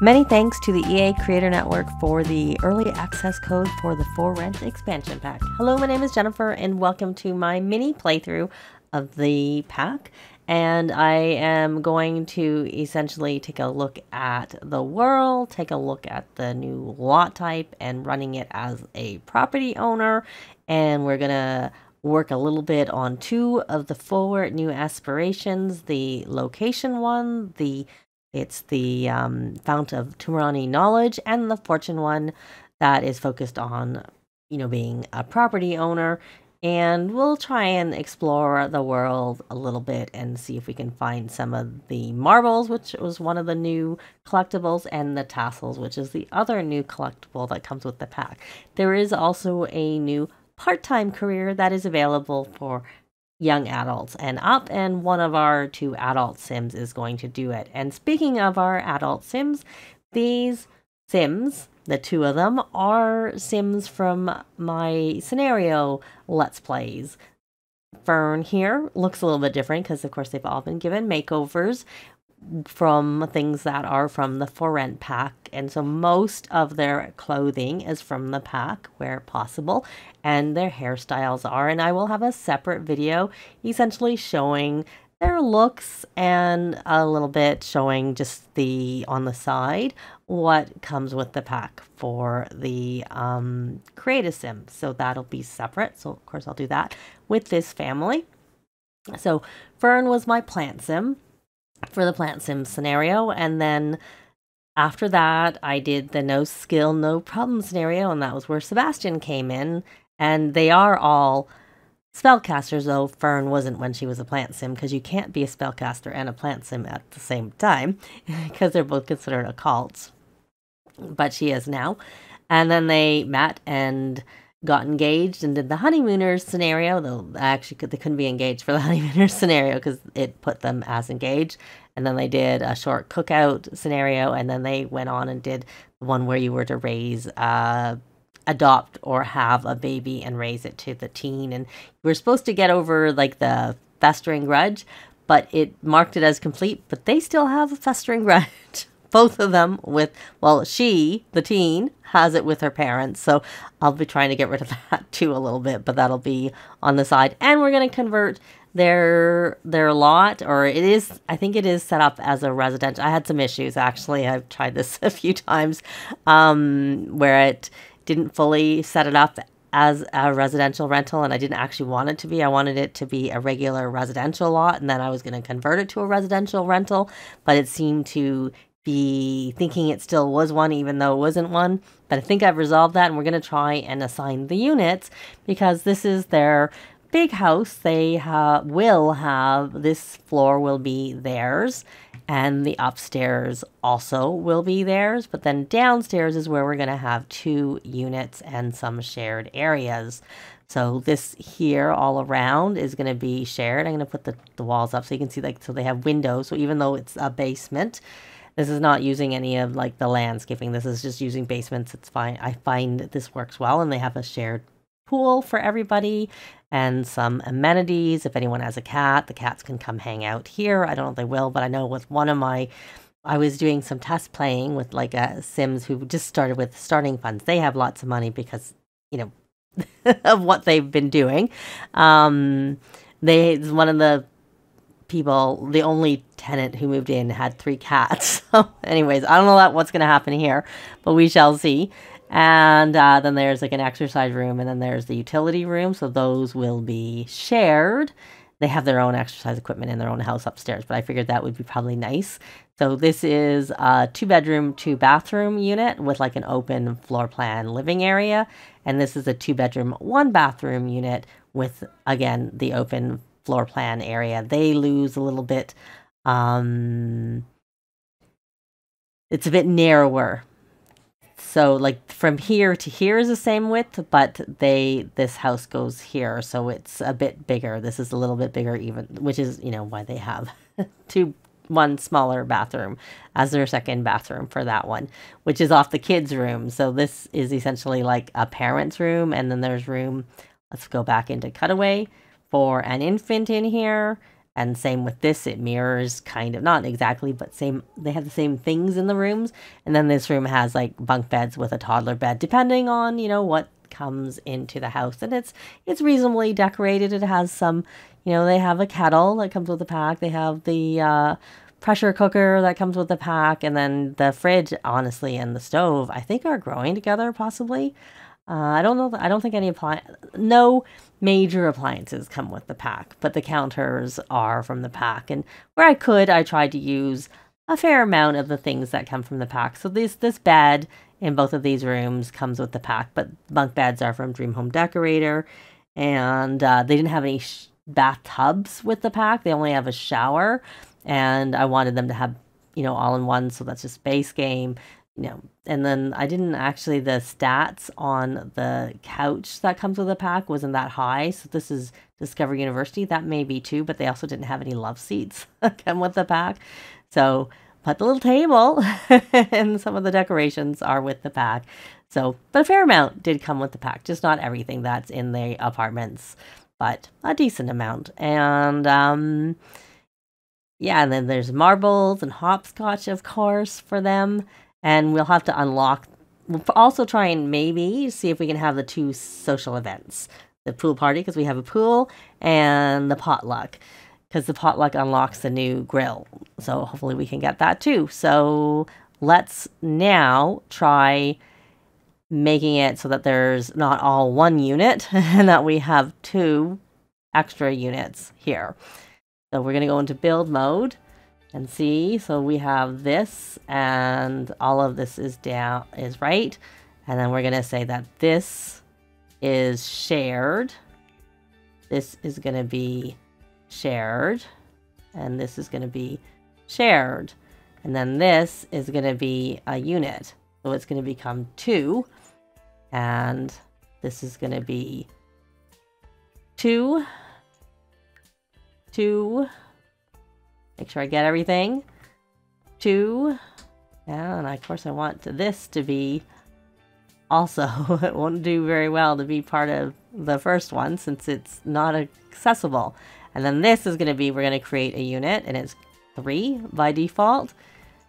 Many thanks to the EA Creator Network for the early access code for the For Rent expansion pack. Hello, my name is Jennifer, and welcome to my mini playthrough of the pack. And I am going to essentially take a look at the world, take a look at the new lot type, and running it as a property owner. And we're going to work a little bit on two of the forward new aspirations the location one, the it's the um, fount of Tomarani knowledge and the fortune one that is focused on, you know, being a property owner. And we'll try and explore the world a little bit and see if we can find some of the marbles, which was one of the new collectibles, and the tassels, which is the other new collectible that comes with the pack. There is also a new part time career that is available for young adults and up, and one of our two adult Sims is going to do it. And speaking of our adult Sims, these Sims, the two of them, are Sims from my scenario Let's Plays. Fern here looks a little bit different because, of course, they've all been given makeovers from things that are from the For Rent pack. And so most of their clothing is from the pack where possible, and their hairstyles are. And I will have a separate video essentially showing their looks and a little bit showing just the on the side what comes with the pack for the um, Create Sim. So that'll be separate. So of course I'll do that with this family. So Fern was my plant sim for the plant sim scenario. And then after that, I did the no skill, no problem scenario, and that was where Sebastian came in. And they are all spellcasters, though Fern wasn't when she was a plant sim, because you can't be a spellcaster and a plant sim at the same time, because they're both considered occults. But she is now. And then they met and got engaged and did the honeymooners scenario, though actually could, they couldn't be engaged for the honeymooners scenario because it put them as engaged. And then they did a short cookout scenario, and then they went on and did the one where you were to raise, uh, adopt or have a baby and raise it to the teen. And you were supposed to get over like the festering grudge, but it marked it as complete, but they still have a festering grudge both of them with, well, she, the teen, has it with her parents. So I'll be trying to get rid of that too a little bit, but that'll be on the side. And we're going to convert their their lot or it is i think it is set up as a residential i had some issues actually i've tried this a few times um where it didn't fully set it up as a residential rental and I didn't actually want it to be. I wanted it to be a regular residential lot and then I was going to convert it to a residential rental, but it seemed to be thinking it still was one, even though it wasn't one. But I think I've resolved that, and we're going to try and assign the units because this is their big house. They ha- will have this floor will be theirs, and the upstairs also will be theirs. But then downstairs is where we're going to have two units and some shared areas. So this here all around is going to be shared. I'm going to put the, the walls up so you can see like so they have windows. So even though it's a basement, this is not using any of like the landscaping. This is just using basements. It's fine. I find this works well and they have a shared pool for everybody and some amenities. If anyone has a cat, the cats can come hang out here. I don't know if they will, but I know with one of my I was doing some test playing with like a Sims who just started with starting funds. They have lots of money because, you know, of what they've been doing. Um, they one of the people, the only tenant who moved in had three cats. So, anyways, I don't know what's going to happen here, but we shall see. And uh, then there's like an exercise room, and then there's the utility room. So those will be shared. They have their own exercise equipment in their own house upstairs, but I figured that would be probably nice. So this is a two bedroom, two bathroom unit with like an open floor plan living area. And this is a two bedroom, one bathroom unit with, again, the open floor plan area. They lose a little bit. Um, it's a bit narrower. So like from here to here is the same width, but they this house goes here, so it's a bit bigger. This is a little bit bigger even, which is, you know, why they have two one smaller bathroom as their second bathroom for that one, which is off the kids' room. So this is essentially like a parent's room, and then there's room. Let's go back into cutaway for an infant in here. And same with this, it mirrors kind of, not exactly, but same, they have the same things in the rooms. And then this room has like bunk beds with a toddler bed, depending on, you know, what comes into the house. And it's, it's reasonably decorated. It has some, you know, they have a kettle that comes with the pack. They have the, uh, pressure cooker that comes with the pack and then the fridge honestly and the stove i think are growing together possibly uh, i don't know i don't think any appliance no major appliances come with the pack, but the counters are from the pack. And where I could, I tried to use a fair amount of the things that come from the pack. So this this bed in both of these rooms comes with the pack, but bunk beds are from Dream Home Decorator, and uh, they didn't have any bathtubs with the pack. They only have a shower, and I wanted them to have you know all in one. So that's just base game you know, and then I didn't actually, the stats on the couch that comes with the pack wasn't that high. So this is Discover University. That may be too, but they also didn't have any love seats come with the pack. So, but the little table and some of the decorations are with the pack. So, but a fair amount did come with the pack, just not everything that's in the apartments, but a decent amount. And, um, yeah, and then there's marbles and hopscotch, of course, for them and we'll have to unlock. We'll also try and maybe see if we can have the two social events the pool party, because we have a pool, and the potluck, because the potluck unlocks the new grill. So hopefully we can get that too. So let's now try making it so that there's not all one unit and that we have two extra units here. So we're going to go into build mode and see. So we have this and all of this is down is right. And then we're going to say that this is shared. This is going to be shared. And this is going to be shared. And then this is going to be a unit. So it's going to become two. And this is going to be two, two, Make sure I get everything. Two. And of course I want this to be also, it won't do very well to be part of the first one since it's not accessible. And then this is going to be, we're going to create a unit and it's three by default.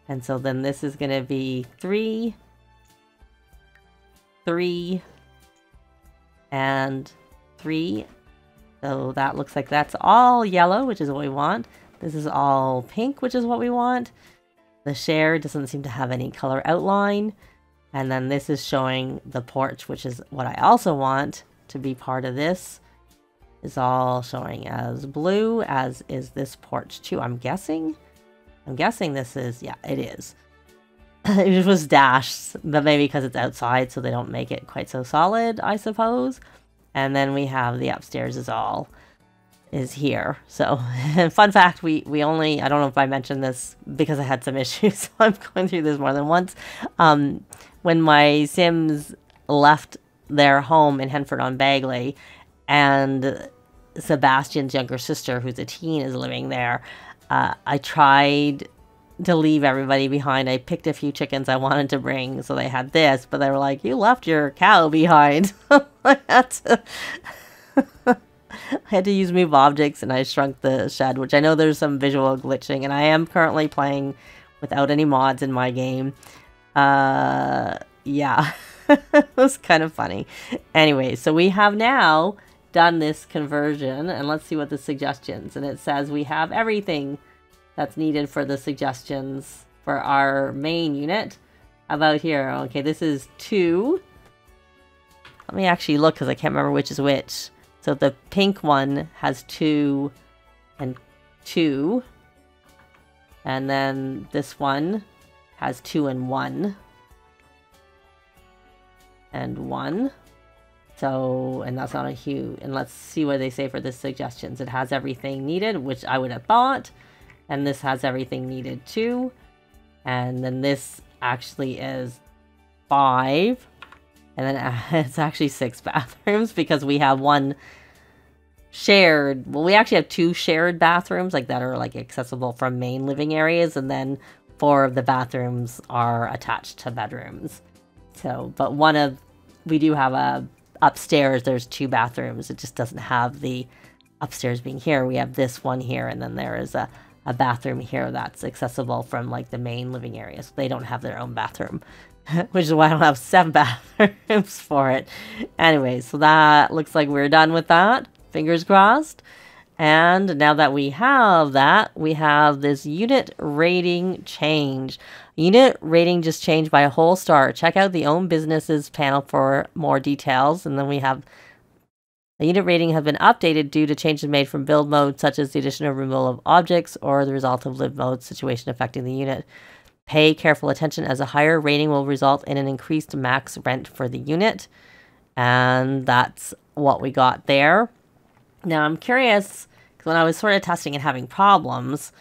And so then this is going to be three, three, and three. So that looks like that's all yellow, which is what we want. This is all pink, which is what we want. The share doesn't seem to have any color outline. And then this is showing the porch, which is what I also want to be part of this. Is all showing as blue, as is this porch too, I'm guessing. I'm guessing this is, yeah, it is. it was dashed, but maybe because it's outside, so they don't make it quite so solid, I suppose. And then we have the upstairs is all is here. So, fun fact, we, we only, I don't know if I mentioned this because I had some issues, so I'm going through this more than once. Um, when my Sims left their home in Henford on Bagley, and Sebastian's younger sister, who's a teen, is living there, uh, I tried to leave everybody behind. I picked a few chickens I wanted to bring, so they had this, but they were like, You left your cow behind. I had to. I had to use move objects and I shrunk the shed, which I know there's some visual glitching, and I am currently playing without any mods in my game. Uh, yeah, it was kind of funny. Anyway, so we have now done this conversion, and let's see what the suggestions. And it says we have everything that's needed for the suggestions for our main unit. About here, okay, this is two. Let me actually look because I can't remember which is which. So the pink one has two and two. And then this one has two and one. And one. So, and that's not a huge, and let's see what they say for the suggestions. It has everything needed, which I would have thought. And this has everything needed too. And then this actually is five. And then uh, it's actually six bathrooms because we have one shared. Well, we actually have two shared bathrooms like that are like accessible from main living areas. And then four of the bathrooms are attached to bedrooms. So, but one of, we do have a, upstairs there's two bathrooms. It just doesn't have the upstairs being here, we have this one here, and then there is a, a bathroom here that's accessible from like the main living area. So they don't have their own bathroom, which is why I don't have seven bathrooms for it. Anyway, so that looks like we're done with that. Fingers crossed. And now that we have that, we have this unit rating change. Unit rating just changed by a whole star. Check out the own businesses panel for more details. And then we have the unit rating has been updated due to changes made from build mode, such as the addition or removal of objects or the result of live mode situation affecting the unit. Pay careful attention as a higher rating will result in an increased max rent for the unit. And that's what we got there. Now I'm curious, because when I was sort of testing and having problems,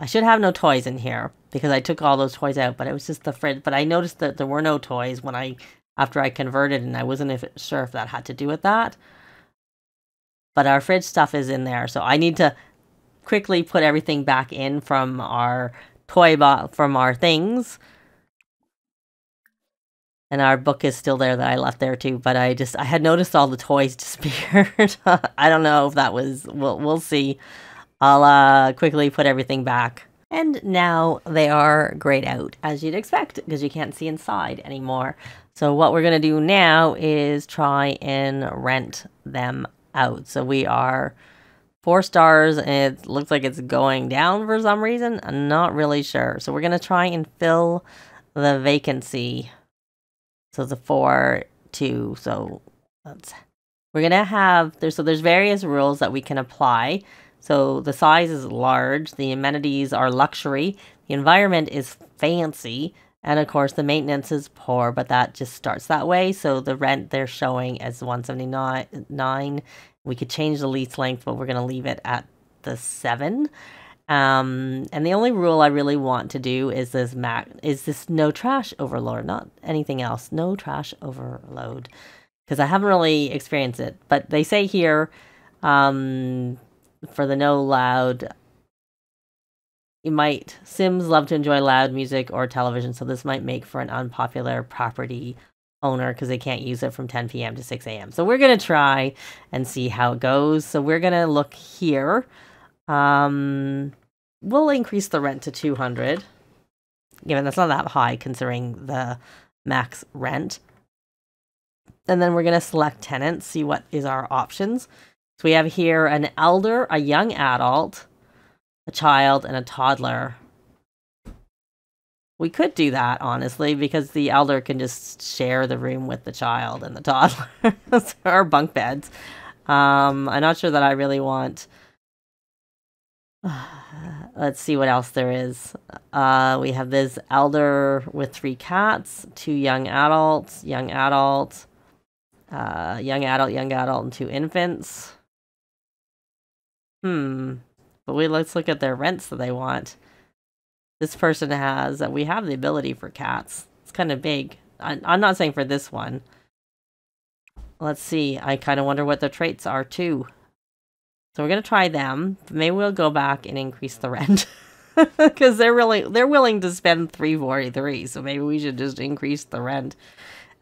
I should have no toys in here because I took all those toys out, but it was just the fridge. But I noticed that there were no toys when I, after I converted, and I wasn't if, sure if that had to do with that but our fridge stuff is in there. So I need to quickly put everything back in from our toy box, from our things. And our book is still there that I left there too, but I just, I had noticed all the toys disappeared. I don't know if that was, we'll, we'll see. I'll uh, quickly put everything back. And now they are grayed out, as you'd expect, because you can't see inside anymore. So what we're going to do now is try and rent them out. So we are four stars and it looks like it's going down for some reason. I'm not really sure. So we're going to try and fill the vacancy. So the four, two. So let's, we're going to have, there. so there's various rules that we can apply. So the size is large. The amenities are luxury. The environment is fancy. And of course, the maintenance is poor, but that just starts that way. So the rent they're showing as 179. We could change the lease length, but we're going to leave it at the seven. Um, and the only rule I really want to do is this mac is this no trash overload, not anything else. No trash overload, because I haven't really experienced it. But they say here, um, for the no loud you might Sims love to enjoy loud music or television, so this might make for an unpopular property owner because they can't use it from 10 p.m. to 6 a.m. So we're gonna try and see how it goes. So we're gonna look here. Um, we'll increase the rent to 200, given that's not that high considering the max rent. And then we're gonna select tenants, see what is our options. So we have here an elder, a young adult, a child and a toddler. We could do that, honestly, because the elder can just share the room with the child and the toddler. or bunk beds. Um, I'm not sure that I really want... Let's see what else there is. Uh, we have this elder with three cats, two young adults, young adult, uh, young adult, young adult, and two infants. Hmm. But we let's look at their rents that they want. This person has, uh, we have the ability for cats. It's kind of big. I, I'm not saying for this one. Let's see. I kind of wonder what their traits are too. So we're going to try them. Maybe we'll go back and increase the rent. Because they're really, they're willing to spend 343 So maybe we should just increase the rent.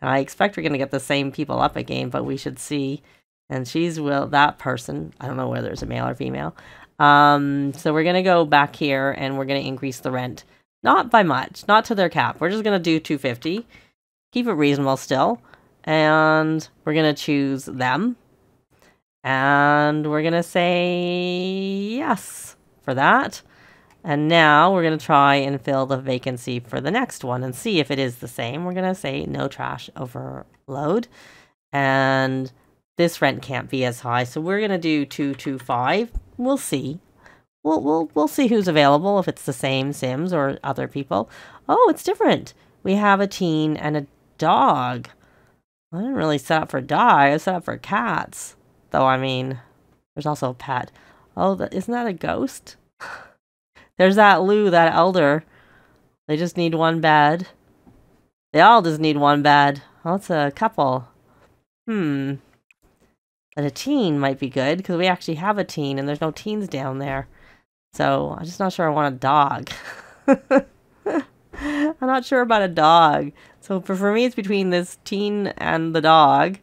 And I expect we're going to get the same people up again, but we should see. And she's will that person. I don't know whether it's a male or female. Um, so we're going to go back here and we're going to increase the rent. Not by much, not to their cap. We're just going to do 250. Keep it reasonable still. And we're going to choose them. And we're going to say yes for that. And now we're going to try and fill the vacancy for the next one and see if it is the same. We're going to say no trash overload. And this rent can't be as high. So we're going to do 225 we'll see. We'll, we'll, we'll see who's available, if it's the same Sims or other people. Oh, it's different. We have a teen and a dog. I didn't really set up for dog. I set up for cats. Though, I mean, there's also a pet. Oh, isn't that a ghost? there's that Lou, that elder. They just need one bed. They all just need one bed. Oh, it's a couple. Hmm. But a teen might be good because we actually have a teen and there's no teens down there. So I'm just not sure I want a dog. I'm not sure about a dog. So for, for me, it's between this teen and the dog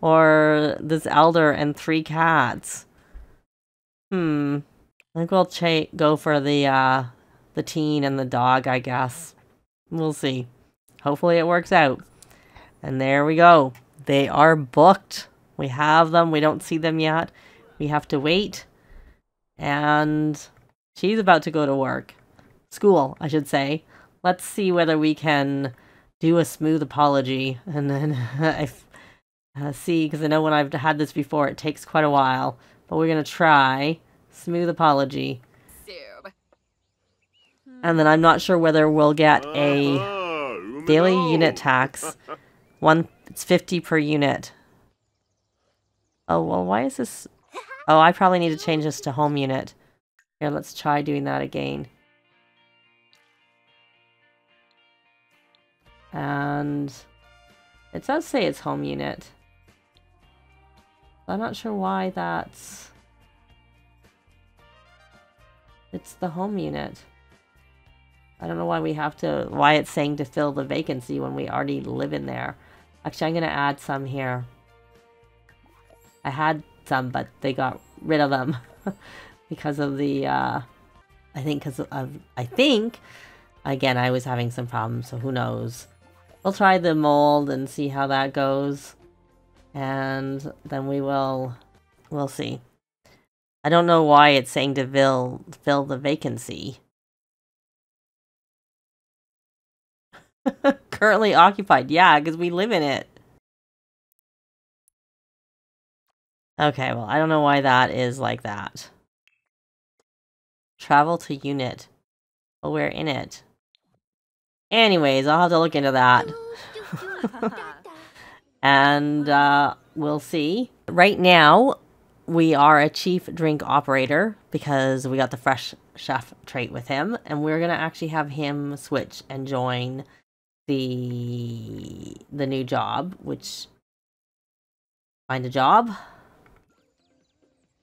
or this elder and three cats. Hmm. I think we'll go for the, uh, the teen and the dog, I guess. We'll see. Hopefully it works out. And there we go. They are booked. We have them. We don't see them yet. We have to wait. And she's about to go to work. School, I should say. Let's see whether we can do a smooth apology. And then if, uh, see, because I know when I've had this before, it takes quite a while. But we're going to try smooth apology. And then I'm not sure whether we'll get a daily unit tax. One, it's 50 per unit. Oh, well, why is this... Oh, I probably need to change this to home unit. Here, let's try doing that again. And it does say it's home unit. I'm not sure why that's... It's the home unit. I don't know why we have to, why it's saying to fill the vacancy when we already live in there. Actually, I'm going to add some here. I had some, but they got rid of them because of the, uh, I think because of, I think, again, I was having some problems, so who knows. We'll try the mold and see how that goes. And then we will, we'll see. I don't know why it's saying to fill, fill the vacancy. Currently occupied. Yeah, because we live in it. Okay, well, I don't know why that is like that. Travel to unit. Well, we're in it. Anyways, I'll have to look into that. and uh, we'll see. Right now, we are a chief drink operator because we got the fresh chef trait with him. And we're going to actually have him switch and join the the new job, which find a job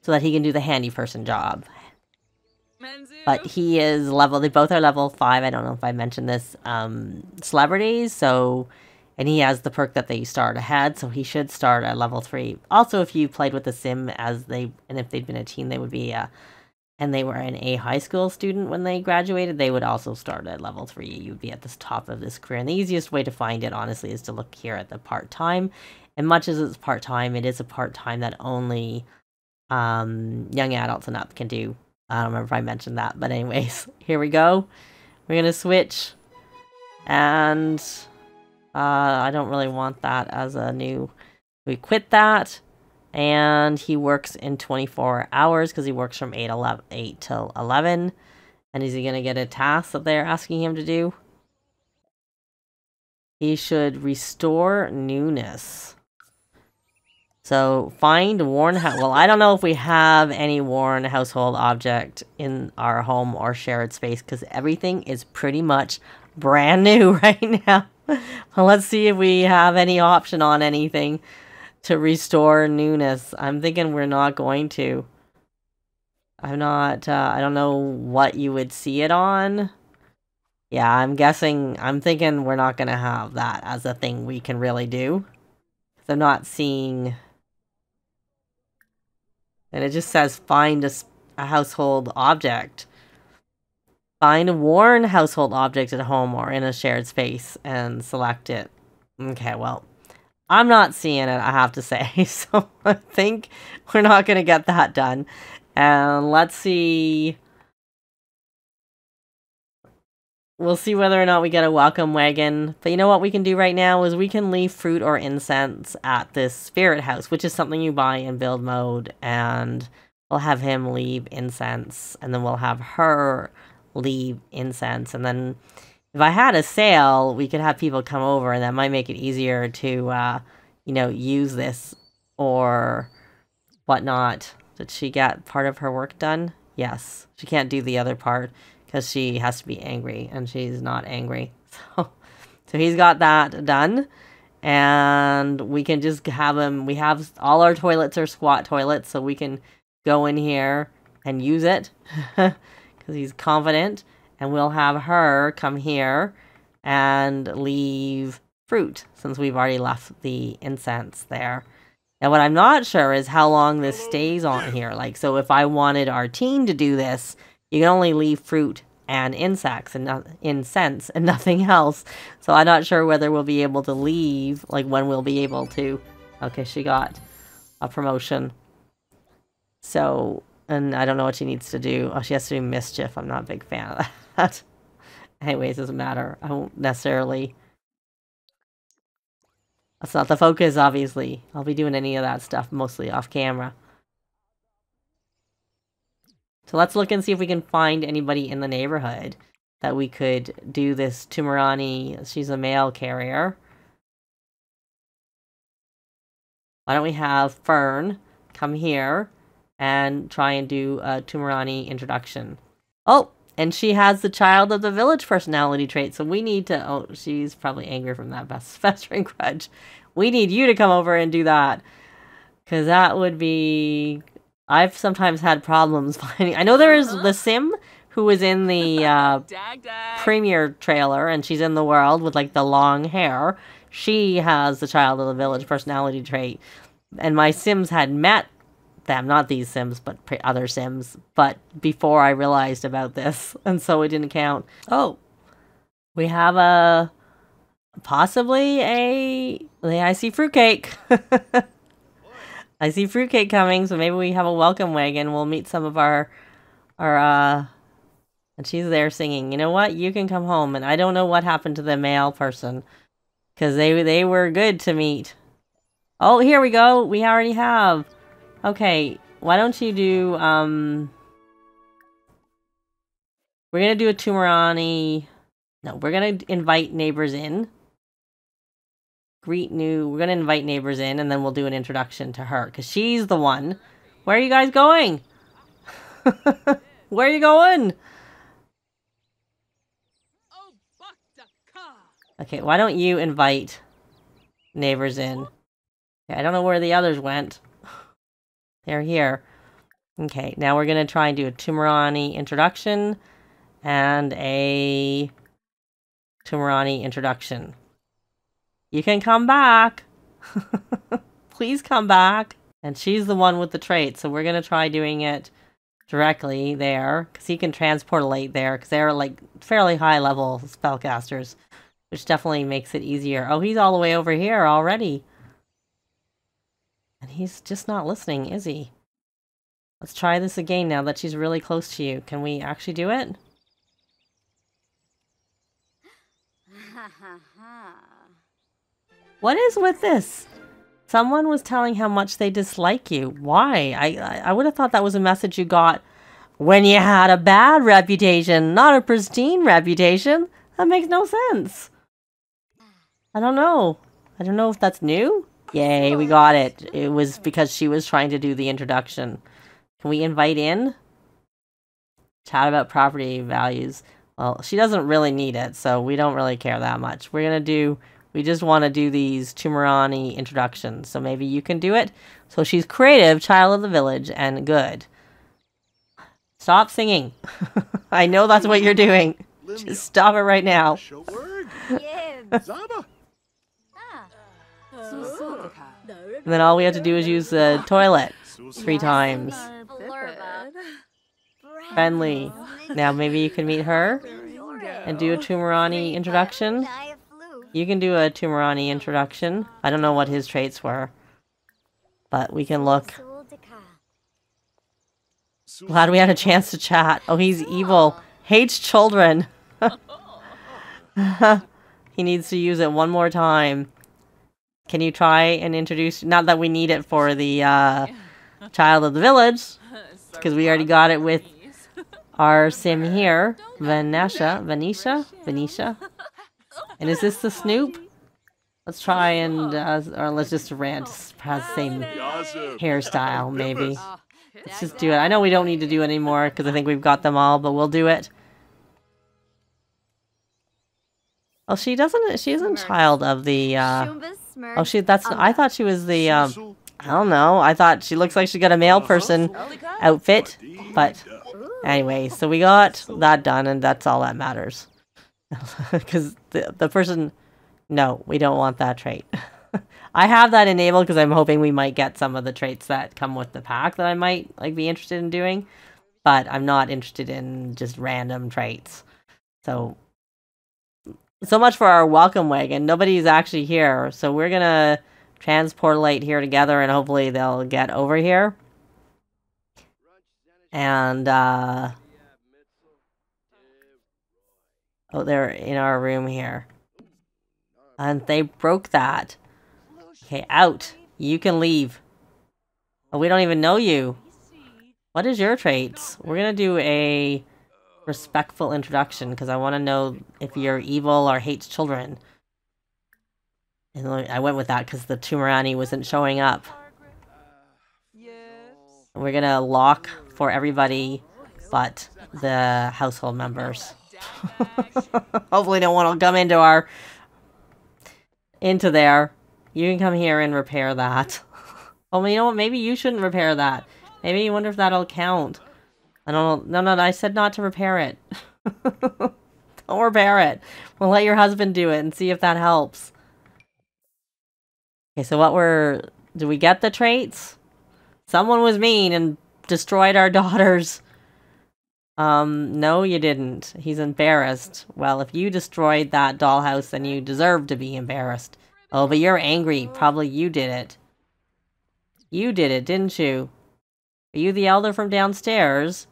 so that he can do the handy person job. But he is level, they both are level 5. I don't know if I mentioned this. Um, celebrities, so, and he has the perk that they start ahead, so he should start at level 3. Also, if you played with the sim as they, and if they'd been a teen, they would be uh, and they were an A high school student when they graduated, they would also start at level three. You'd be at the top of this career. And the easiest way to find it, honestly, is to look here at the part time. And much as it's part time, it is a part time that only um, young adults and up can do. I don't remember if I mentioned that, but anyways, here we go. We're gonna switch, and uh, I don't really want that as a new. We quit that and he works in 24 hours because he works from 8, 11, 8 till 11. And is he going to get a task that they're asking him to do? He should restore newness. So find worn well, I don't know if we have any worn household object in our home or shared space because everything is pretty much brand new right now. well, let's see if we have any option on anything to restore newness. I'm thinking we're not going to. I'm not, uh, I don't know what you would see it on. Yeah, I'm guessing, I'm thinking we're not going to have that as a thing we can really do. I'm not seeing... And it just says find a, a household object. Find a worn household object at home or in a shared space and select it. Okay, well, I'm not seeing it, I have to say. So I think we're not going to get that done. And let's see. We'll see whether or not we get a welcome wagon. But you know what we can do right now is we can leave fruit or incense at this spirit house, which is something you buy in build mode. And we'll have him leave incense. And then we'll have her leave incense. And then if I had a sale, we could have people come over and that might make it easier to, uh, you know, use this or whatnot. Did she get part of her work done? Yes. She can't do the other part because she has to be angry and she's not angry. So, so he's got that done and we can just have him, we have all our toilets are squat toilets so we can go in here and use it because he's confident and we'll have her come here and leave fruit since we've already left the incense there. Now, what I'm not sure is how long this stays on here. Like, so if I wanted our team to do this, you can only leave fruit and insects and incense and nothing else. So I'm not sure whether we'll be able to leave, like when we'll be able to. Okay, she got a promotion. So, and I don't know what she needs to do. Oh, she has to do mischief. I'm not a big fan of that. Anyways, doesn't matter. I won't necessarily... That's not the focus, obviously. I'll be doing any of that stuff mostly off camera. So let's look and see if we can find anybody in the neighborhood that we could do this Tomarani. She's a mail carrier. Why don't we have Fern come here and try and do a Tomarani introduction. Oh, and she has the child of the village personality trait, so we need to... Oh, she's probably angry from that best festering grudge. We need you to come over and do that. Because that would be... I've sometimes had problems finding... I know there is the sim who was in the uh, premiere trailer, and she's in the world with, like, the long hair. She has the child of the village personality trait. And my sims had met them, not these Sims, but other Sims, but before I realized about this, and so it didn't count. Oh, we have a possibly a. I see fruitcake. I see fruitcake coming, so maybe we have a welcome wagon. We'll meet some of our our uh and she's there singing. You know what? You can come home, and I don't know what happened to the male person because they they were good to meet. Oh, here we go. We already have Okay, why don't you do, um... We're gonna do a Tomarani... No, we're gonna invite neighbors in. Greet new... We're gonna invite neighbors in, and then we'll do an introduction to her, because she's the one... Where are you guys going? Where are you going? Okay, why don't you invite neighbors in? Okay, I don't know where the others went. They're here. Okay, now we're going to try and do a Tomarani introduction and a Tomarani introduction. You can come back. Please come back. And she's the one with the trait, so we're going to try doing it directly there, because he can transportalate there, because they're like fairly high level spellcasters, which definitely makes it easier. Oh, he's all the way over here already. And he's just not listening, is he? Let's try this again now that she's really close to you. Can we actually do it? what is with this? Someone was telling how much they dislike you. Why? I, I would have thought that was a message you got when you had a bad reputation, not a pristine reputation. That makes no sense. I don't know. I don't know if that's new. Yay, we got it. It was because she was trying to do the introduction. Can we invite in? Chat about property values. Well, she doesn't really need it, so we don't really care that much. We're going to do, we just want to do these Tomarani introductions, so maybe you can do it. So she's creative, child of the village, and good. Stop singing. I know that's what you're doing. Just stop it right now. And then all we have to do is use the toilet three times. Friendly. Now maybe you can meet her and do a Tomarani introduction. You can do a Tomarani introduction. I don't know what his traits were. But we can look. Glad we had a chance to chat. Oh, he's evil. Hates children. he needs to use it one more time. Can you try and introduce... Not that we need it for the uh, Child of the Village. Because we already got it with our sim here. Vanessa. Venetia? Venetia? And is this the Snoop? Let's try and... Uh, or let's just rant. Has the same hairstyle, maybe. Let's just do it. I know we don't need to do it anymore because I think we've got them all, but we'll do it. Oh, she doesn't. She isn't child of the. Uh, oh, she. That's. I thought she was the. Um, I don't know. I thought she looks like she got a male person outfit, but anyway. So we got that done, and that's all that matters. Because the the person. No, we don't want that trait. I have that enabled because I'm hoping we might get some of the traits that come with the pack that I might like be interested in doing. But I'm not interested in just random traits. So so much for our welcome wagon. Nobody's actually here. So we're gonna transportate here together and hopefully they'll get over here. And uh Oh, they're in our room here. And they broke that. Okay, out. You can leave. Oh, we don't even know you. What is your traits? We're gonna do a respectful introduction because I want to know if you're evil or hates children. And I went with that because the Tomarani wasn't showing up. We're gonna lock for everybody but the household members. Hopefully no one will come into our... into there. You can come here and repair that. oh, you know what? Maybe you shouldn't repair that. Maybe you wonder if that'll count. I don't know. No, no, I said not to repair it. don't repair it. We'll let your husband do it and see if that helps. Okay, so what were... Do we get the traits? Someone was mean and destroyed our daughters. Um, no, you didn't. He's embarrassed. Well, if you destroyed that dollhouse, then you deserve to be embarrassed. Oh, but you're angry. Probably you did it. You did it, didn't you? Are you the elder from downstairs?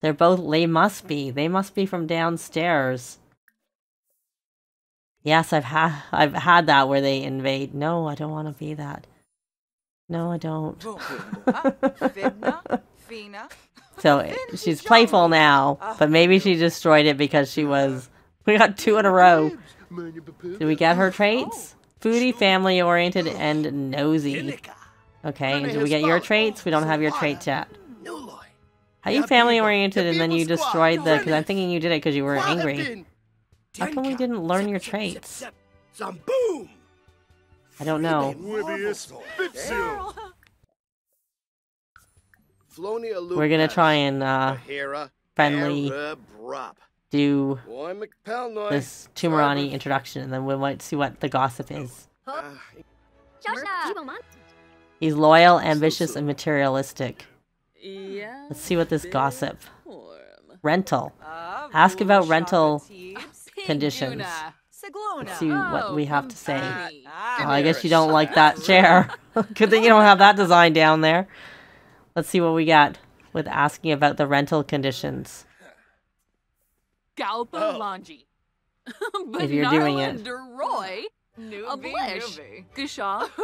They're both- they must be. They must be from downstairs. Yes, I've had I've had that where they invade. No, I don't want to be that. No, I don't. So she's playful now, but maybe she destroyed it because she was. We got two in a row. Did we get her traits? Foodie, family oriented, and nosy. Okay, and did we get your traits? We don't have your traits yet. How you family oriented and then you destroyed the... Because I'm thinking you did it because you were angry. How come we didn't learn your traits? I don't know. We're gonna try and uh, friendly do this Tomarani introduction, and then we might see what the gossip is. He's loyal, ambitious, and materialistic. Let's see what this gossip. Rental. Ask about rental conditions. Let's see what we have to say. Oh, I guess you don't like that chair. Good thing you don't have that design down there. Let's see what we got with asking about the rental conditions. if you're doing it.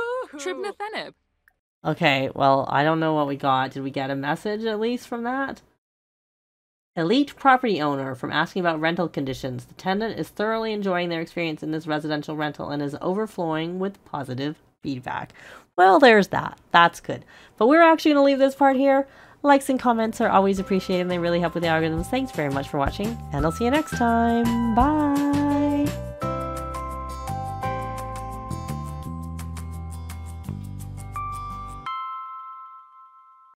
Okay, well, I don't know what we got. Did we get a message at least from that? Elite property owner from asking about rental conditions. The tenant is thoroughly enjoying their experience in this residential rental and is overflowing with positive feedback. Well, there's that. That's good. But we're actually going to leave this part here. Likes and comments are always appreciated and they really help with the algorithms. Thanks very much for watching, and I'll see you next time. Bye!